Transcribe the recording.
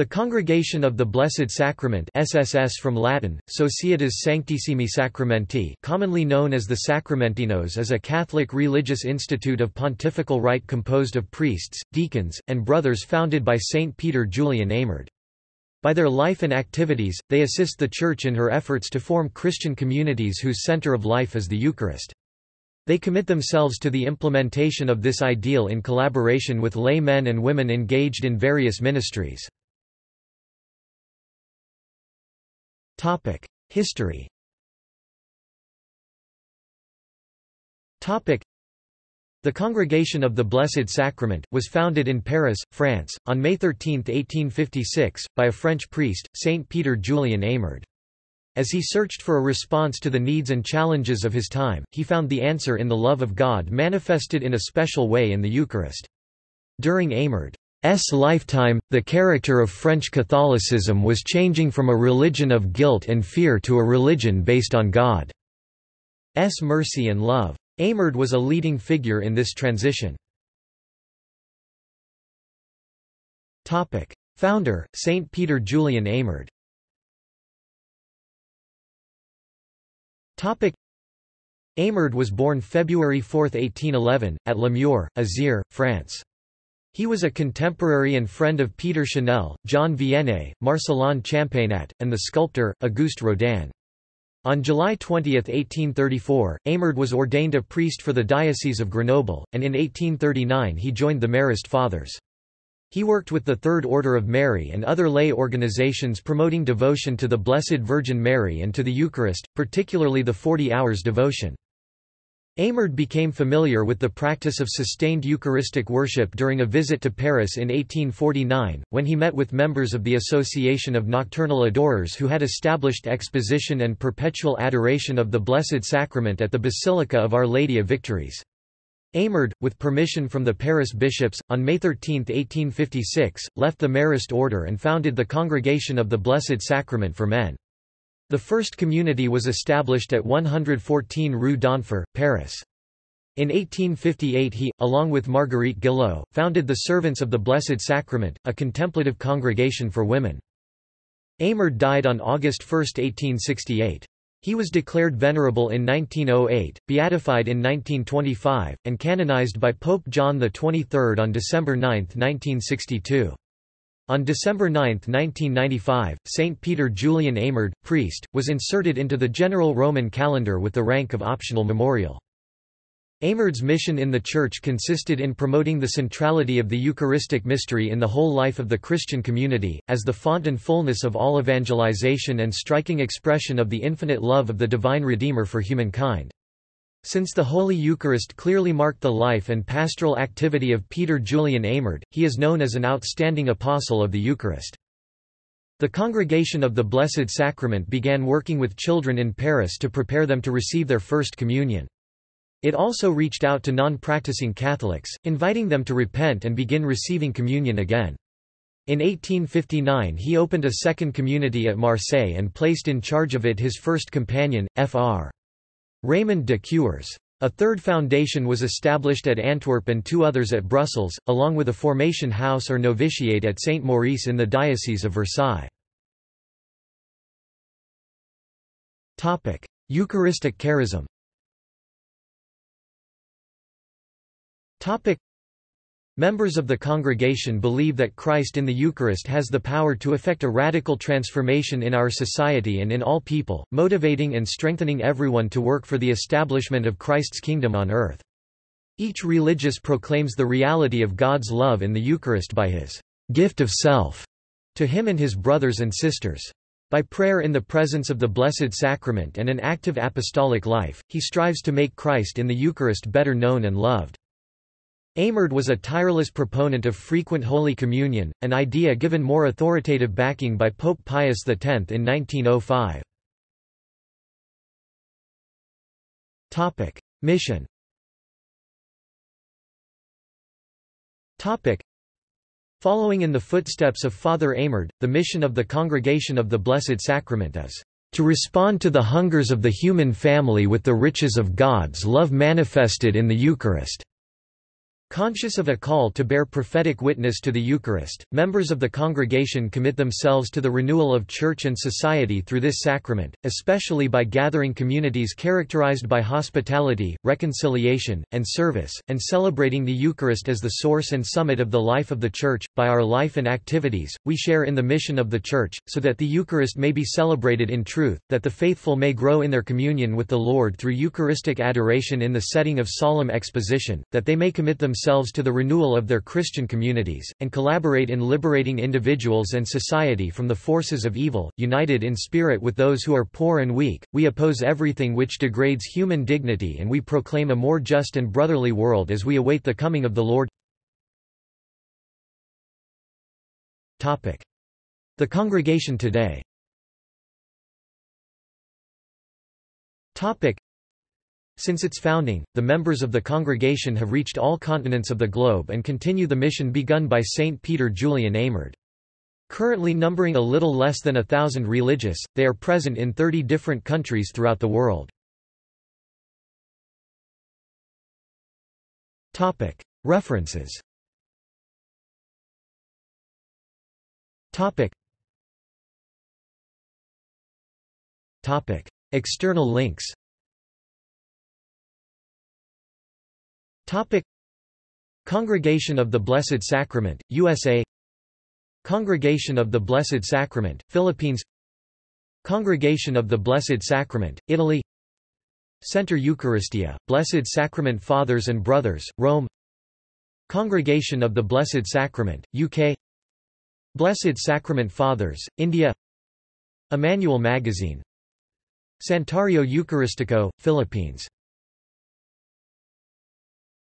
The Congregation of the Blessed Sacrament SSS from Latin, Societas Sanctissimi Sacramenti commonly known as the Sacramentinos is a Catholic religious institute of pontifical right composed of priests, deacons, and brothers founded by Saint Peter Julian Eymard. By their life and activities, they assist the Church in her efforts to form Christian communities whose center of life is the Eucharist. They commit themselves to the implementation of this ideal in collaboration with lay men and women engaged in various ministries. History the Congregation of the Blessed Sacrament, was founded in Paris, France, on May 13, 1856, by a French priest, Saint Peter Julian Eymard. As he searched for a response to the needs and challenges of his time, he found the answer in the love of God manifested in a special way in the Eucharist. During Eymard S. lifetime, the character of French Catholicism was changing from a religion of guilt and fear to a religion based on God's mercy and love. Eymard was a leading figure in this transition. Founder, Saint Peter Julian Eymard Eymard was born February 4, 1811, at La Mure, Isère, France. He was a contemporary and friend of Peter Chanel, John Vianney, Marcellin Champagnat, and the sculptor, Auguste Rodin. On July 20, 1834, Eymard was ordained a priest for the Diocese of Grenoble, and in 1839 he joined the Marist Fathers. He worked with the Third Order of Mary and other lay organizations promoting devotion to the Blessed Virgin Mary and to the Eucharist, particularly the Forty Hours devotion. Eymard became familiar with the practice of sustained Eucharistic worship during a visit to Paris in 1849, when he met with members of the Association of Nocturnal Adorers who had established exposition and perpetual adoration of the Blessed Sacrament at the Basilica of Our Lady of Victories. Eymard, with permission from the Paris bishops, on May 13, 1856, left the Marist order and founded the Congregation of the Blessed Sacrament for Men. The first community was established at 114 Rue d'Enfer, Paris. In 1858 he, along with Marguerite Guillot, founded the Servants of the Blessed Sacrament, a contemplative congregation for women. Eymard died on August 1, 1868. He was declared venerable in 1908, beatified in 1925, and canonized by Pope John XXIII on December 9, 1962. On December 9, 1995, St. Peter Julian Eymard, priest, was inserted into the general Roman calendar with the rank of optional memorial. Eymard's mission in the Church consisted in promoting the centrality of the Eucharistic mystery in the whole life of the Christian community, as the font and fullness of all evangelization and striking expression of the infinite love of the divine Redeemer for humankind. Since the Holy Eucharist clearly marked the life and pastoral activity of Peter Julian Eymard, he is known as an outstanding apostle of the Eucharist. The Congregation of the Blessed Sacrament began working with children in Paris to prepare them to receive their First Communion. It also reached out to non-practicing Catholics, inviting them to repent and begin receiving communion again. In 1859 he opened a second community at Marseille and placed in charge of it his first companion, Fr. Raymond de Cuers. A third foundation was established at Antwerp and two others at Brussels, along with a formation house or novitiate at St. Maurice in the Diocese of Versailles. Eucharistic charism Members of the congregation believe that Christ in the Eucharist has the power to effect a radical transformation in our society and in all people, motivating and strengthening everyone to work for the establishment of Christ's kingdom on earth. Each religious proclaims the reality of God's love in the Eucharist by his gift of self to him and his brothers and sisters. By prayer in the presence of the Blessed Sacrament and an active apostolic life, he strives to make Christ in the Eucharist better known and loved. Eymard was a tireless proponent of frequent Holy Communion, an idea given more authoritative backing by Pope Pius X in 1905. Mission Following in the footsteps of Father Eymard, the mission of the Congregation of the Blessed Sacrament is to respond to the hungers of the human family with the riches of God's love manifested in the Eucharist. Conscious of a call to bear prophetic witness to the Eucharist, members of the congregation commit themselves to the renewal of church and society through this sacrament, especially by gathering communities characterized by hospitality, reconciliation, and service, and celebrating the Eucharist as the source and summit of the life of the Church. By our life and activities, we share in the mission of the Church, so that the Eucharist may be celebrated in truth, that the faithful may grow in their communion with the Lord through Eucharistic adoration in the setting of solemn exposition, that they may commit themselves themselves to the renewal of their Christian communities, and collaborate in liberating individuals and society from the forces of evil, united in spirit with those who are poor and weak. We oppose everything which degrades human dignity and we proclaim a more just and brotherly world as we await the coming of the Lord. The congregation today since its founding, the members of the congregation have reached all continents of the globe and continue the mission begun by Saint Peter Julian Eymard. Currently numbering a little less than a thousand religious, they are present in 30 different countries throughout the world. References. External links Topic. Congregation of the Blessed Sacrament, USA Congregation of the Blessed Sacrament, Philippines. Congregation of the Blessed Sacrament, Italy. Center Eucharistia, Blessed Sacrament Fathers and Brothers, Rome. Congregation of the Blessed Sacrament, UK Blessed Sacrament Fathers, India. Emmanuel Magazine. Santuario Eucharistico, Philippines